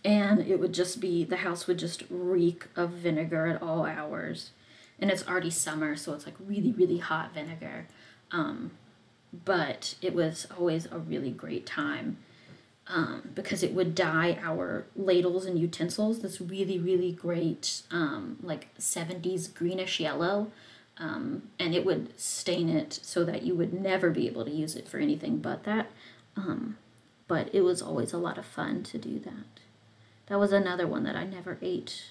and it would just be, the house would just reek of vinegar at all hours. And it's already summer, so it's like really, really hot vinegar. Um, but it was always a really great time. Um, because it would dye our ladles and utensils. This really really great um, like 70s greenish yellow um, and it would stain it so that you would never be able to use it for anything but that. Um, but it was always a lot of fun to do that. That was another one that i never ate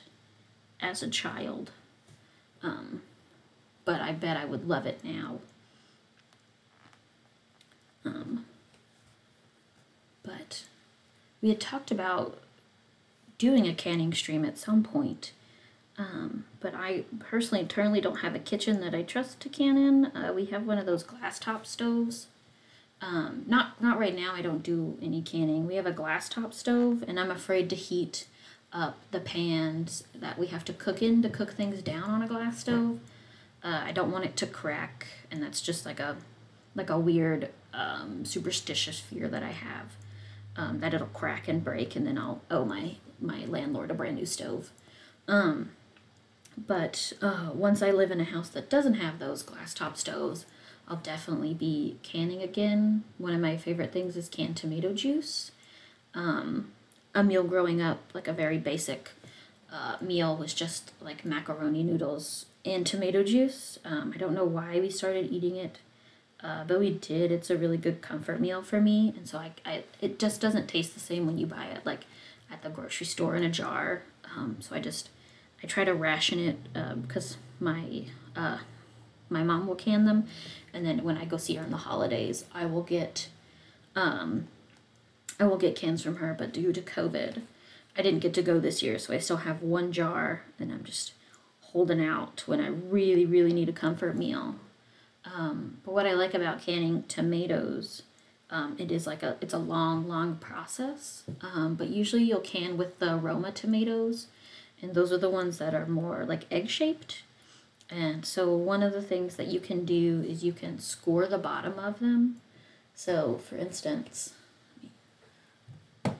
as a child. Um, but i bet i would love it now. Um, but we had talked about doing a canning stream at some point. Um, but I personally internally don't have a kitchen that I trust to can in. Uh, we have one of those glass top stoves. Um, not not right now. I don't do any canning. We have a glass top stove, and I'm afraid to heat up the pans that we have to cook in to cook things down on a glass stove. Uh, I don't want it to crack, and that's just like a like a weird um, superstitious fear that I have um, that it'll crack and break, and then I'll owe my my landlord a brand new stove. Um, but uh, once I live in a house that doesn't have those glass top stoves, I'll definitely be canning again. One of my favorite things is canned tomato juice. Um, a meal growing up, like a very basic uh, meal, was just like macaroni noodles and tomato juice. Um, I don't know why we started eating it uh, but we did. It's a really good comfort meal for me, and so I, I it just doesn't taste the same when you buy it like at the grocery store in a jar. Um, so I just I try to ration it because um, my uh, my mom will can them, and then when I go see her in the holidays, I will get um, I will get cans from her. But due to COVID, I didn't get to go this year, so I still have one jar, and I'm just holding out when I really really need a comfort meal. Um, but what I like about canning tomatoes, um, it is like a it's a long long process. Um, but usually you'll can with the Roma tomatoes, and those are the ones that are more like egg shaped. And so one of the things that you can do is you can score the bottom of them. So for instance, I'll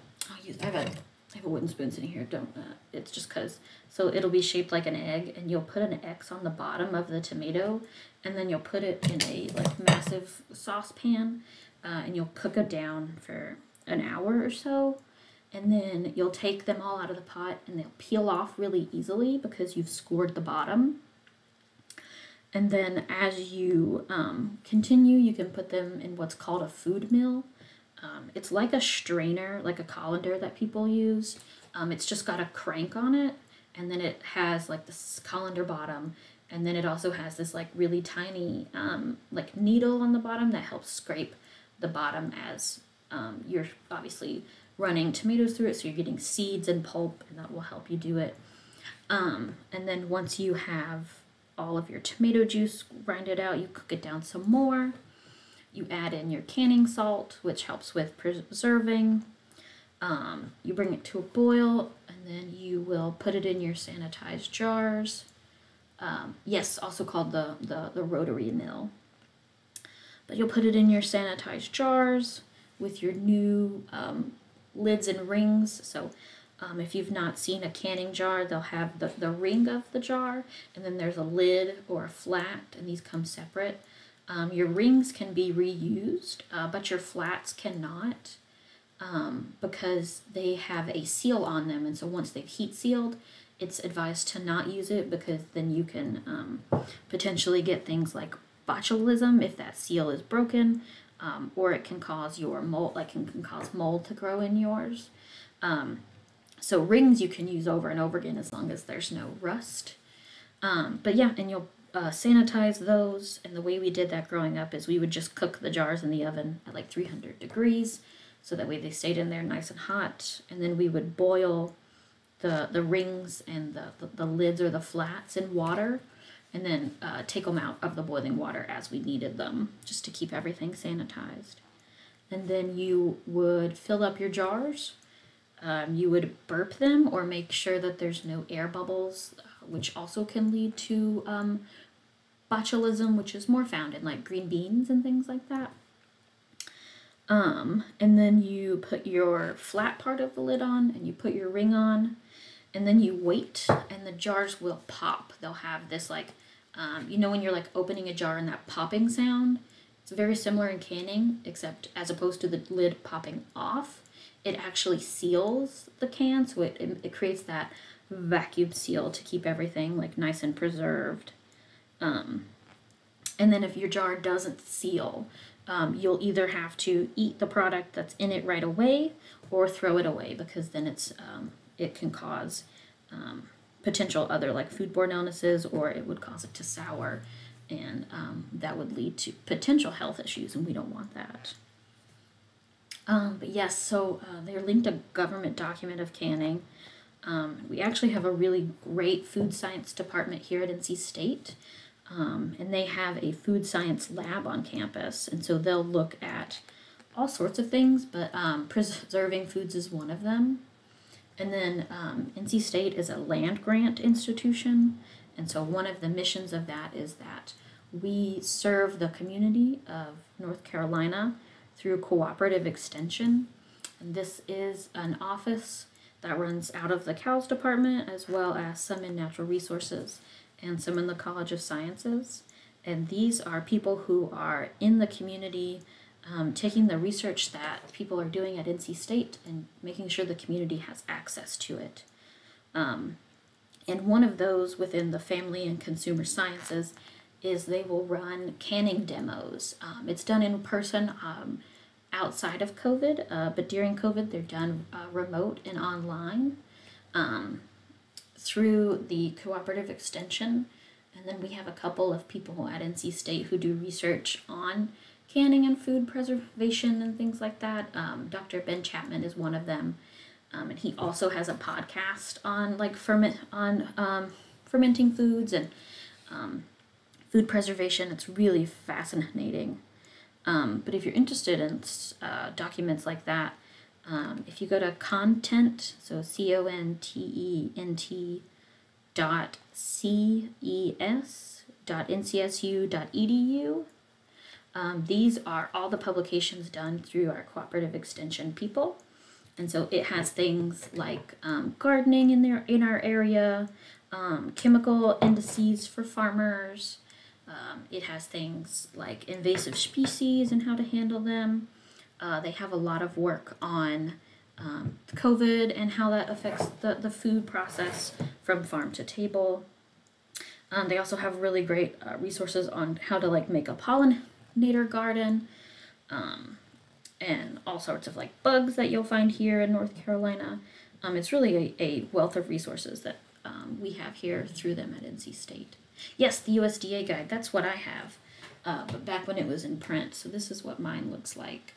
use I have a I have a wooden spoon sitting here. Don't. Uh, it's just cause. So it'll be shaped like an egg, and you'll put an X on the bottom of the tomato, and then you'll put it in a like massive saucepan, uh, and you'll cook it down for an hour or so, and then you'll take them all out of the pot, and they'll peel off really easily because you've scored the bottom. And then as you um, continue, you can put them in what's called a food mill um, it's like a strainer, like a colander that people use. Um, it's just got a crank on it, and then it has like this colander bottom, and then it also has this like really tiny um, like needle on the bottom that helps scrape the bottom as um, you're obviously running tomatoes through it, so you're getting seeds and pulp, and that will help you do it. Um, and then once you have all of your tomato juice grinded out, you cook it down some more. You add in your canning salt, which helps with preserving. Um, you bring it to a boil, and then you will put it in your sanitized jars. Um, yes, also called the, the, the rotary mill. But you'll put it in your sanitized jars with your new um, lids and rings. So um, if you've not seen a canning jar, they'll have the, the ring of the jar, and then there's a lid or a flat, and these come separate. Um, your rings can be reused, uh, but your flats cannot um, because they have a seal on them. And so once they've heat sealed, it's advised to not use it because then you can um, potentially get things like botulism if that seal is broken, um, or it can cause your mold, like it can cause mold to grow in yours. Um, so rings you can use over and over again as long as there's no rust. Um, but yeah, and you'll uh, sanitize those. And the way we did that growing up is we would just cook the jars in the oven at like 300 degrees so that way they stayed in there nice and hot. And then we would boil the, the rings and the, the, the lids or the flats in water and then uh, take them out of the boiling water as we needed them just to keep everything sanitized. And then you would fill up your jars. Um, you would burp them or make sure that there's no air bubbles, uh, which also can lead to um, botulism, which is more found in like green beans and things like that. Um, and then you put your flat part of the lid on and you put your ring on and then you wait and the jars will pop. They'll have this like, um, you know when you're like opening a jar and that popping sound? It's very similar in canning, except as opposed to the lid popping off, it actually seals the can, so it, it, it creates that vacuum seal to keep everything like nice and preserved. Um, and then if your jar doesn't seal, um, you'll either have to eat the product that's in it right away or throw it away because then it's um, it can cause um, potential other like foodborne illnesses or it would cause it to sour and um, that would lead to potential health issues and we don't want that. Um, but yes, so uh, they're linked a government document of canning. Um, we actually have a really great food science department here at NC State. Um, and they have a food science lab on campus. And so they'll look at all sorts of things, but um, preserving foods is one of them. And then um, NC State is a land grant institution. And so one of the missions of that is that we serve the community of North Carolina through cooperative extension. And this is an office that runs out of the CALS department as well as some in natural resources and some in the College of Sciences. And these are people who are in the community um, taking the research that people are doing at NC State and making sure the community has access to it. Um, and one of those within the family and consumer sciences is they will run canning demos. Um, it's done in person um, outside of COVID, uh, but during COVID, they're done uh, remote and online um, through the cooperative extension. And then we have a couple of people at NC State who do research on canning and food preservation and things like that. Um, Dr. Ben Chapman is one of them. Um, and he also has a podcast on like ferment on um, fermenting foods and um, food preservation. It's really fascinating. Um, but if you're interested in uh, documents like that, um, if you go to content, so C O N T E N T dot C E S dot NCSU dot edu, um, these are all the publications done through our cooperative extension people. And so it has things like um, gardening in there in our area, um, chemical indices for farmers, um, it has things like invasive species and how to handle them. Uh, they have a lot of work on um, COVID and how that affects the, the food process from farm to table. Um, they also have really great uh, resources on how to like make a pollinator garden um, and all sorts of like bugs that you'll find here in North Carolina. Um, it's really a, a wealth of resources that um, we have here through them at NC State. Yes, the USDA guide. That's what I have. Uh, but back when it was in print. So this is what mine looks like.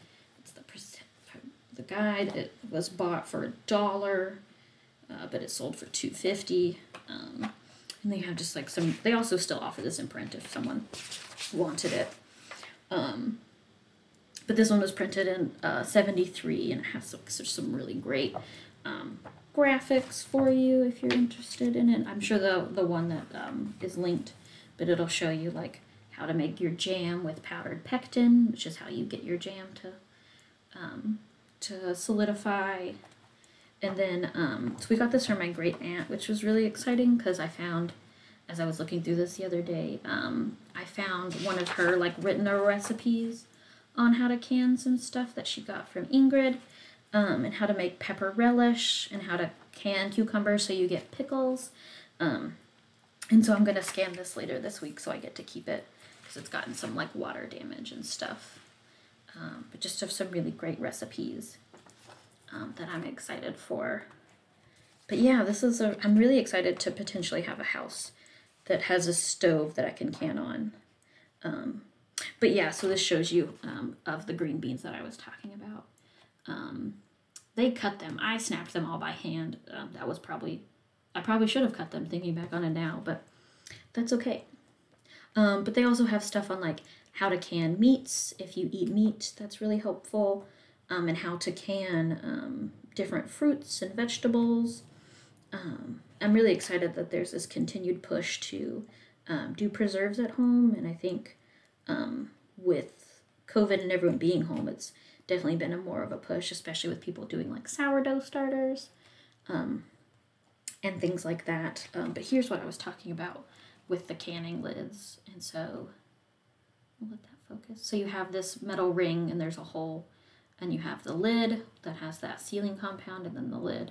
The guide. It was bought for a dollar, uh, but it sold for two fifty. Um, and they have just like some. They also still offer this in print if someone wanted it. Um, but this one was printed in uh, 73 and it has some, some really great um, graphics for you if you're interested in it. I'm sure the, the one that um, is linked, but it'll show you like how to make your jam with powdered pectin, which is how you get your jam to um, to solidify. And then, um, so we got this from my great aunt, which was really exciting because I found, as I was looking through this the other day, um, I found one of her like written recipes on how to can some stuff that she got from Ingrid um, and how to make pepper relish and how to can cucumbers so you get pickles. Um, and so I'm going to scan this later this week so I get to keep it because it's gotten some like water damage and stuff. Um, but just have some really great recipes um, that I'm excited for. But yeah, this is a, I'm really excited to potentially have a house that has a stove that I can can on. Um, but yeah, so this shows you um, of the green beans that I was talking about. Um, they cut them. I snapped them all by hand. Um, that was probably, I probably should have cut them thinking back on it now, but that's okay. But they also have stuff on like how to can meats if you eat meat. That's really helpful. Um, and how to can um, different fruits and vegetables. Um, I'm really excited that there's this continued push to um, do preserves at home, and I think um, with COVID and everyone being home, it's definitely been a more of a push, especially with people doing like sourdough starters um, and things like that. But here's what I was talking about with the canning lids. And so, will let that focus. So you have this metal ring and there's a hole and you have the lid that has that sealing compound and then the lid.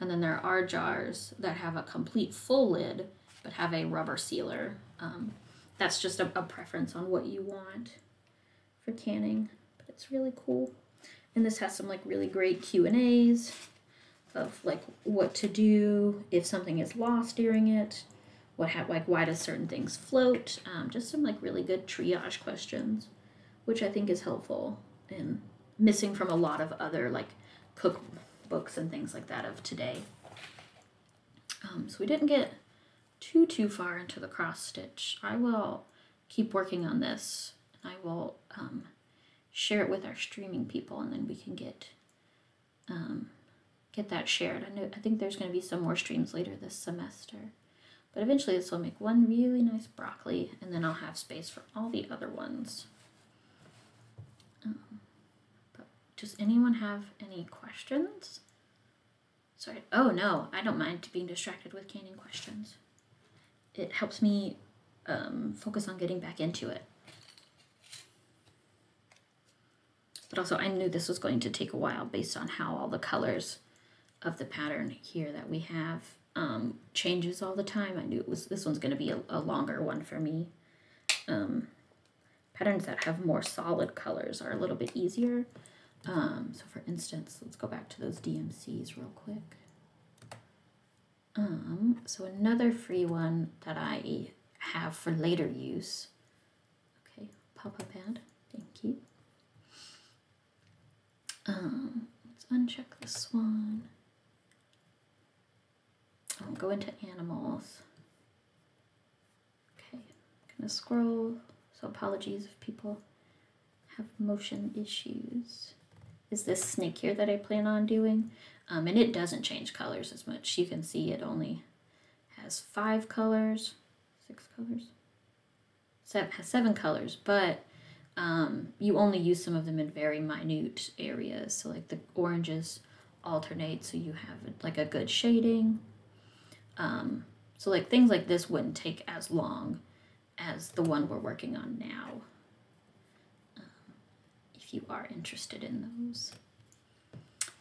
And then there are jars that have a complete full lid but have a rubber sealer. Um, that's just a, a preference on what you want for canning, but it's really cool. And this has some like really great Q and A's of like what to do if something is lost during it, what ha- like why does certain things float, um, just some like really good triage questions, which I think is helpful and missing from a lot of other like cookbooks and things like that of today. Um, so we didn't get too too far into the cross stitch. I will keep working on this. I will um, share it with our streaming people, and then we can get um, get that shared. I know I think there's going to be some more streams later this semester, but eventually this will make one really nice broccoli, and then I'll have space for all the other ones. Um, but does anyone have any questions? Sorry. Oh no, I don't mind being distracted with canning questions it helps me um, focus on getting back into it. But also, I knew this was going to take a while based on how all the colors of the pattern here that we have um, changes all the time. I knew it was this one's going to be a, a, longer one for me. Um, patterns that have more solid colors are a little bit easier. Um, so for instance, let's go back to those DMCs real quick. Um, so another free one that I have for later use. Okay, pop-up ad, thank you. Um, let's uncheck this one. I'll go into animals. Okay, I'm gonna scroll. So apologies if people have motion issues. Is this snake here that I plan on doing? Um, and it doesn't change colors as much. You can see it only has five colors, six colors, seven, has seven colors, but um, you only use some of them in very minute areas. So like the oranges alternate, so you have like a good shading. Um, so like things like this wouldn't take as long as the one we're working on now. Um, if you are interested in those.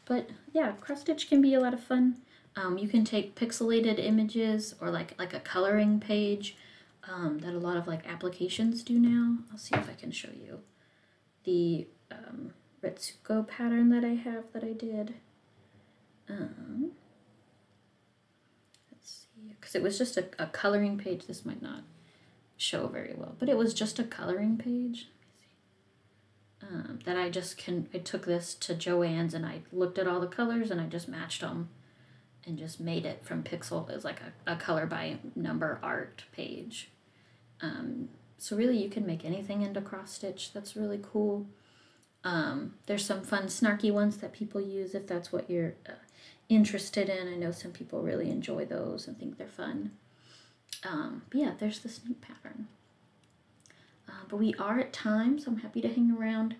But yeah, cross stitch can be a lot of fun. Um, you can take pixelated images or like like a coloring page um, that a lot of like applications do now. I'll see if I can show you the um, Retsuko pattern that I have that I did. Um, because it was just a, a coloring page. This might not show very well, but it was just a coloring page um, that I just can, I took this to Joann's and I looked at all the colors and I just matched them and just made it from pixel as like a, a color by number art page. Um, so really you can make anything into cross stitch. That's really cool. Um, there's some fun snarky ones that people use if that's what you're uh, interested in. I know some people really enjoy those and think they're fun. Um, but yeah, there's the snake pattern. Uh, but we are at time, so I'm happy to hang around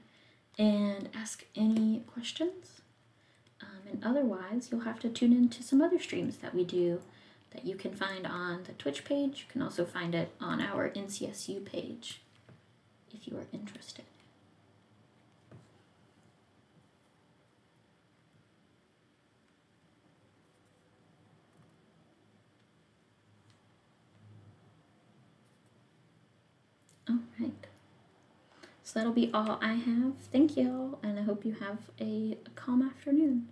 and ask any questions. Um, and otherwise, you'll have to tune into some other streams that we do that you can find on the Twitch page. You can also find it on our NCSU page if you are interested. All right. So that'll be all I have. Thank you all, and I hope you have a calm afternoon.